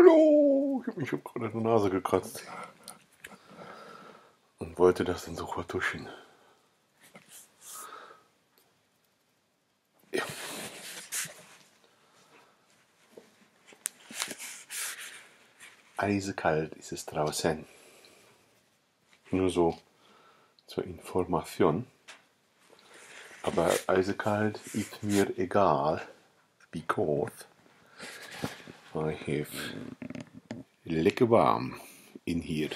Hallo, ich habe mich gerade in der Nase gekratzt. Und wollte das dann sofort duschen. Ja. Eisekalt ist es draußen. Nur so zur Information. Aber eisekalt ist mir egal, because I have lecker warm in here.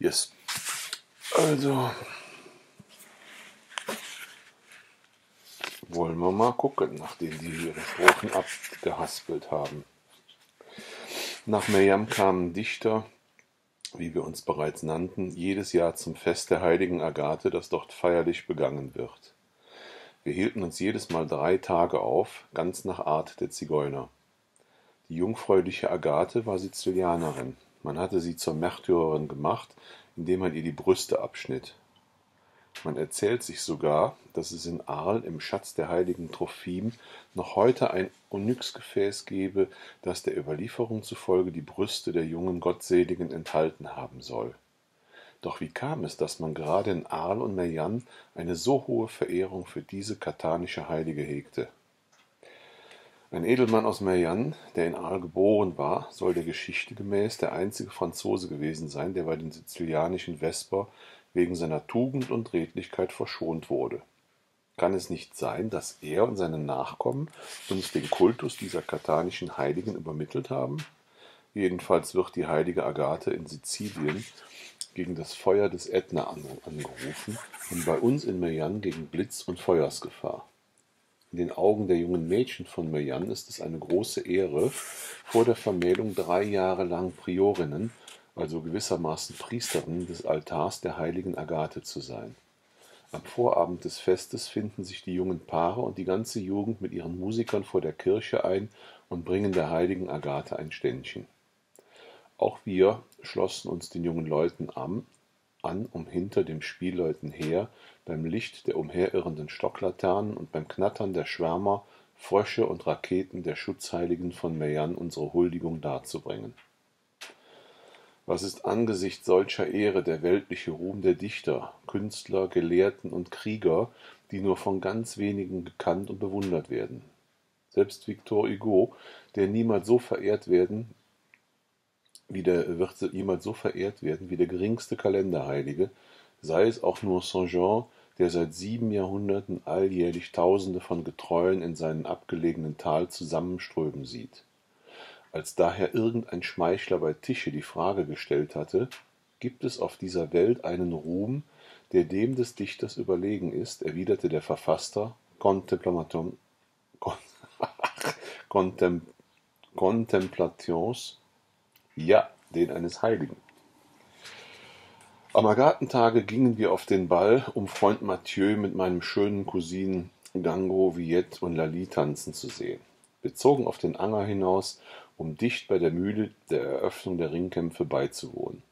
Yes. Also wollen wir mal gucken, nachdem die ihre Strophen abgehaspelt haben. Nach Miriam kamen Dichter, wie wir uns bereits nannten, jedes Jahr zum Fest der heiligen Agathe, das dort feierlich begangen wird. Wir hielten uns jedes Mal drei Tage auf, ganz nach Art der Zigeuner. Die jungfräuliche Agathe war Sizilianerin. Man hatte sie zur Märtyrerin gemacht, indem man ihr die Brüste abschnitt. Man erzählt sich sogar, dass es in Arles im Schatz der heiligen Trophim noch heute ein Onyxgefäß gebe, das der Überlieferung zufolge die Brüste der jungen Gottseligen enthalten haben soll. Doch wie kam es, dass man gerade in Arles und Meillan eine so hohe Verehrung für diese kathanische Heilige hegte? Ein Edelmann aus Meillan, der in Arles geboren war, soll der Geschichte gemäß der einzige Franzose gewesen sein, der bei den sizilianischen Vesper wegen seiner Tugend und Redlichkeit verschont wurde. Kann es nicht sein, dass er und seine Nachkommen uns den Kultus dieser kathanischen Heiligen übermittelt haben? Jedenfalls wird die heilige Agathe in Sizilien gegen das Feuer des Ätna angerufen und bei uns in Meillan gegen Blitz- und Feuersgefahr. In den Augen der jungen Mädchen von Meillan ist es eine große Ehre, vor der Vermählung drei Jahre lang Priorinnen also gewissermaßen Priesterin des Altars der heiligen Agathe zu sein. Am Vorabend des Festes finden sich die jungen Paare und die ganze Jugend mit ihren Musikern vor der Kirche ein und bringen der heiligen Agathe ein Ständchen. Auch wir schlossen uns den jungen Leuten an, um hinter den Spielleuten her beim Licht der umherirrenden Stocklaternen und beim Knattern der Schwärmer, Frösche und Raketen der Schutzheiligen von Meillan unsere Huldigung darzubringen. Was ist angesichts solcher Ehre der weltliche Ruhm der Dichter, Künstler, Gelehrten und Krieger, die nur von ganz wenigen gekannt und bewundert werden? Selbst Victor Hugo, der niemals so verehrt werden, wie wird jemals so verehrt werden wie der geringste Kalenderheilige, sei es auch nur Saint-Jean, der seit sieben Jahrhunderten alljährlich Tausende von Getreuen in seinen abgelegenen Tal zusammenströmen sieht. Als daher irgendein Schmeichler bei Tische die Frage gestellt hatte, gibt es auf dieser Welt einen Ruhm, der dem des Dichters überlegen ist, erwiderte der Verfasser Contemplatum, Contem, Contemplations, ja, den eines Heiligen. Am Agatentage gingen wir auf den Ball, um Freund Mathieu mit meinem schönen Cousinen Gango, Viette und Lali tanzen zu sehen. Wir zogen auf den Anger hinaus um dicht bei der Mühle der Eröffnung der Ringkämpfe beizuwohnen.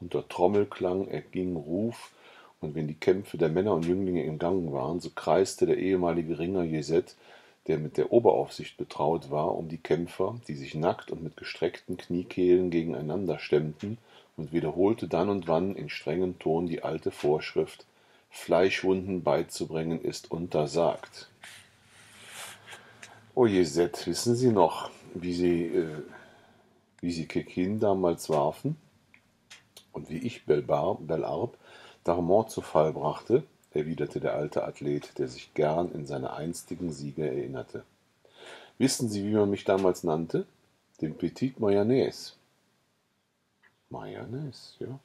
Unter Trommelklang erging Ruf, und wenn die Kämpfe der Männer und Jünglinge im Gang waren, so kreiste der ehemalige Ringer Jeset, der mit der Oberaufsicht betraut war, um die Kämpfer, die sich nackt und mit gestreckten Kniekehlen gegeneinander stemmten, und wiederholte dann und wann in strengem Ton die alte Vorschrift Fleischwunden beizubringen ist untersagt. O Jeset, wissen Sie noch, wie sie, äh, wie sie Kekin damals warfen und wie ich Belbar, Belarb Darmont zu Fall brachte, erwiderte der alte Athlet, der sich gern in seine einstigen Siege erinnerte. Wissen Sie, wie man mich damals nannte? Den Petit Mayonnaise. Mayonnaise, ja.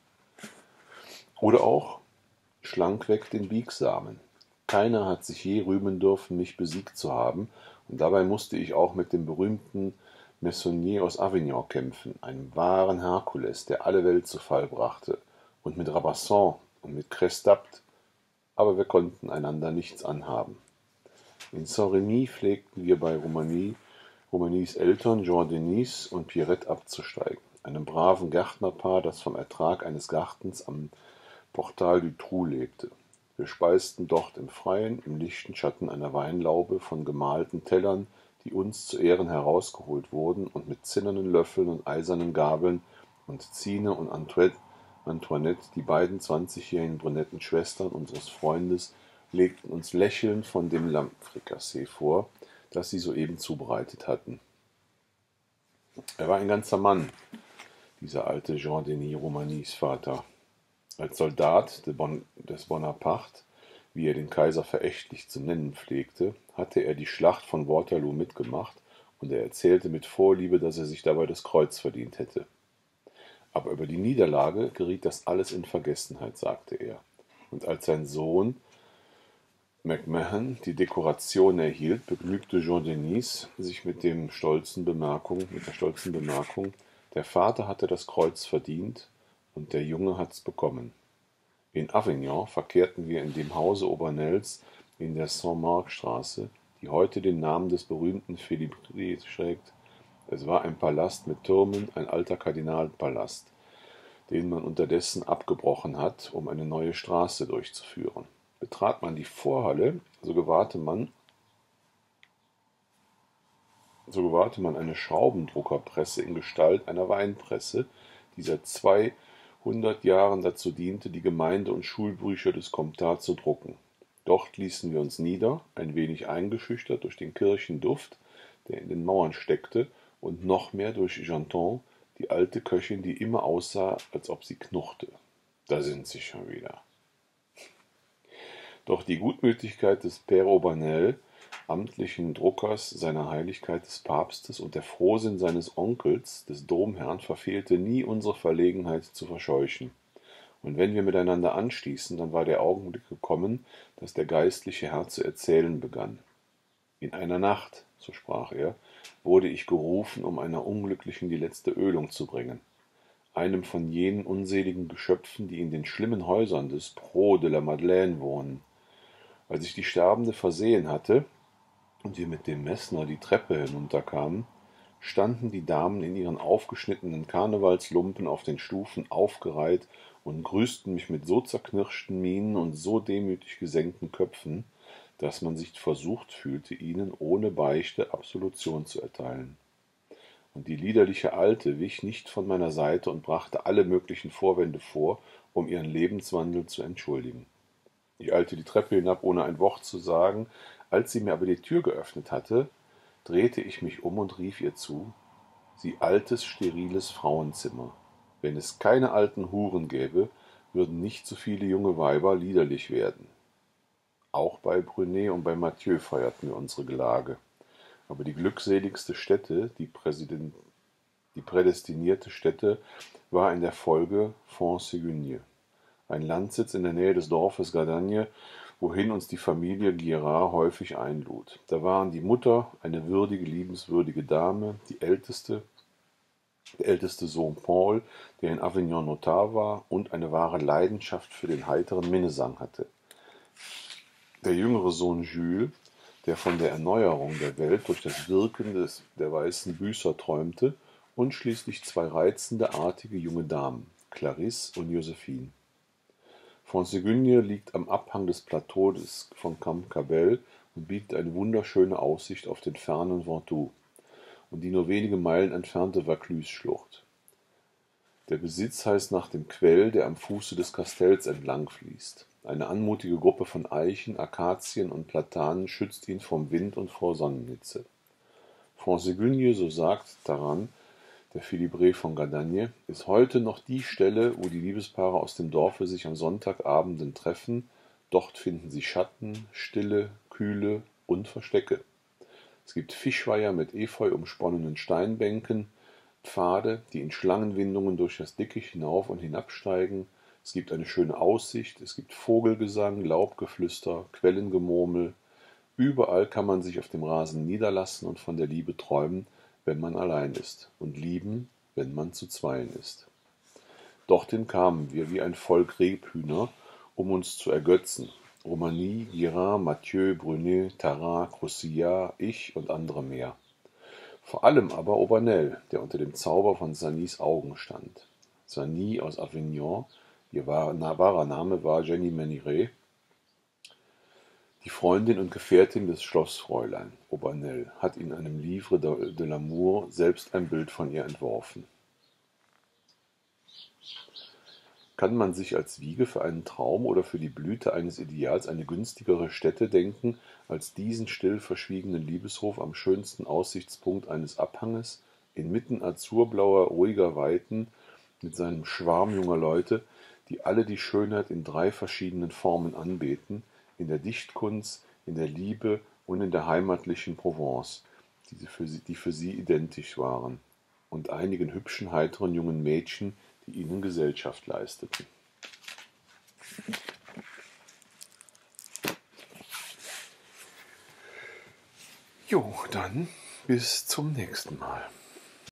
Oder auch schlankweg den Biegsamen. Keiner hat sich je rühmen dürfen, mich besiegt zu haben, und dabei musste ich auch mit dem berühmten Meissonier aus Avignon kämpfen, einem wahren Herkules, der alle Welt zu Fall brachte, und mit Rabasson und mit Crestapt, aber wir konnten einander nichts anhaben. In Saint-Remy pflegten wir bei Romanie, Romanies Eltern Jean Denis und Pierrette abzusteigen, einem braven Gärtnerpaar, das vom Ertrag eines Gartens am Portal du Trou lebte. Wir speisten dort im Freien, im lichten Schatten einer Weinlaube von gemalten Tellern, die uns zu Ehren herausgeholt wurden und mit zinnernen Löffeln und eisernen Gabeln und Zine und Antoinette, die beiden zwanzigjährigen brunetten Schwestern unseres Freundes, legten uns lächelnd von dem Lammfrikassee vor, das sie soeben zubereitet hatten. Er war ein ganzer Mann, dieser alte Jean Denis Romanis Vater. Als Soldat des Bonaparte, wie er den Kaiser verächtlich zu nennen pflegte, hatte er die Schlacht von Waterloo mitgemacht, und er erzählte mit Vorliebe, dass er sich dabei das Kreuz verdient hätte. Aber über die Niederlage geriet das alles in Vergessenheit, sagte er. Und als sein Sohn McMahon die Dekoration erhielt, begnügte Jean Denis sich mit, dem stolzen Bemerkung, mit der stolzen Bemerkung, der Vater hatte das Kreuz verdient und der Junge hat's bekommen. In Avignon verkehrten wir in dem Hause Obernels in der Saint-Marc-Straße, die heute den Namen des berühmten Philippe trägt. Es war ein Palast mit Türmen, ein alter Kardinalpalast, den man unterdessen abgebrochen hat, um eine neue Straße durchzuführen. Betrat man die Vorhalle, so gewahrte man, so gewahrte man eine Schraubendruckerpresse in Gestalt einer Weinpresse, die seit zweihundert Jahren dazu diente, die Gemeinde- und Schulbücher des Comtat zu drucken. Dort ließen wir uns nieder, ein wenig eingeschüchtert durch den Kirchenduft, der in den Mauern steckte, und noch mehr durch Janton, die alte Köchin, die immer aussah, als ob sie knurrte. Da sind sie schon wieder. Doch die Gutmütigkeit des Père Aubanel amtlichen Druckers seiner Heiligkeit des Papstes und der Frohsinn seines Onkels, des Domherrn, verfehlte nie unsere Verlegenheit zu verscheuchen. Und wenn wir miteinander anstießen, dann war der Augenblick gekommen, dass der geistliche Herr zu erzählen begann. In einer Nacht, so sprach er, wurde ich gerufen, um einer Unglücklichen die letzte Ölung zu bringen, einem von jenen unseligen Geschöpfen, die in den schlimmen Häusern des Pro de la Madeleine wohnen. Als ich die Sterbende versehen hatte, und wir mit dem Messner die Treppe hinunterkamen, standen die Damen in ihren aufgeschnittenen Karnevalslumpen auf den Stufen aufgereiht und grüßten mich mit so zerknirschten Mienen und so demütig gesenkten Köpfen, dass man sich versucht fühlte, ihnen ohne Beichte Absolution zu erteilen. Und die liederliche Alte wich nicht von meiner Seite und brachte alle möglichen Vorwände vor, um ihren Lebenswandel zu entschuldigen. Ich eilte die Treppe hinab, ohne ein Wort zu sagen, als sie mir aber die Tür geöffnet hatte, drehte ich mich um und rief ihr zu, Sie altes, steriles Frauenzimmer. Wenn es keine alten Huren gäbe, würden nicht so viele junge Weiber liederlich werden. Auch bei Brunet und bei Mathieu feierten wir unsere Gelage. Aber die glückseligste Stätte, die, Präsident, die prädestinierte Stätte, war in der Folge Font-Séguigne, ein Landsitz in der Nähe des Dorfes Gardagne, wohin uns die Familie Girard häufig einlud. Da waren die Mutter, eine würdige, liebenswürdige Dame, die älteste, der älteste Sohn Paul, der in Avignon Notar war und eine wahre Leidenschaft für den heiteren Minnesang hatte. Der jüngere Sohn Jules, der von der Erneuerung der Welt durch das Wirken des, der weißen Büßer träumte, und schließlich zwei reizende, artige junge Damen, Clarisse und Josephine. Fonségugne liegt am Abhang des Plateaus von Camp Cabell und bietet eine wunderschöne Aussicht auf den fernen Ventoux und die nur wenige Meilen entfernte Vaucluse-Schlucht. Der Besitz heißt nach dem Quell, der am Fuße des Kastells entlang fließt. Eine anmutige Gruppe von Eichen, Akazien und Platanen schützt ihn vom Wind und vor Sonnenhitze. Fonségugne, so sagt daran der Philibre von Gardagne, ist heute noch die Stelle, wo die Liebespaare aus dem Dorfe sich am Sonntagabenden treffen. Dort finden sie Schatten, Stille, Kühle und Verstecke. Es gibt Fischweiher mit efeu umsponnenen Steinbänken, Pfade, die in Schlangenwindungen durch das Dickicht hinauf und hinabsteigen. Es gibt eine schöne Aussicht, es gibt Vogelgesang, Laubgeflüster, Quellengemurmel. Überall kann man sich auf dem Rasen niederlassen und von der Liebe träumen, wenn man allein ist, und lieben, wenn man zu zweien ist. Dorthin kamen wir wie ein Volk Rebhühner, um uns zu ergötzen. Romani, Guérin, Mathieu, Brunet, Tarin, Crosillard, ich und andere mehr. Vor allem aber Aubanel, der unter dem Zauber von Sanis Augen stand. Sani aus Avignon, ihr wahrer Name war Jenny Menire, Die Freundin und Gefährtin des Schlossfräulein, Aubanel, hat in einem Livre de l'amour selbst ein Bild von ihr entworfen. Kann man sich als Wiege für einen Traum oder für die Blüte eines Ideals eine günstigere Stätte denken als diesen still verschwiegenen Liebeshof am schönsten Aussichtspunkt eines Abhanges, inmitten azurblauer, ruhiger Weiten, mit seinem Schwarm junger Leute, die alle die Schönheit in drei verschiedenen Formen anbeten, in der Dichtkunst, in der Liebe und in der heimatlichen Provence, die für sie, die für sie identisch waren, und einigen hübschen, heiteren jungen Mädchen, die ihnen Gesellschaft leisteten. Jo, dann bis zum nächsten Mal.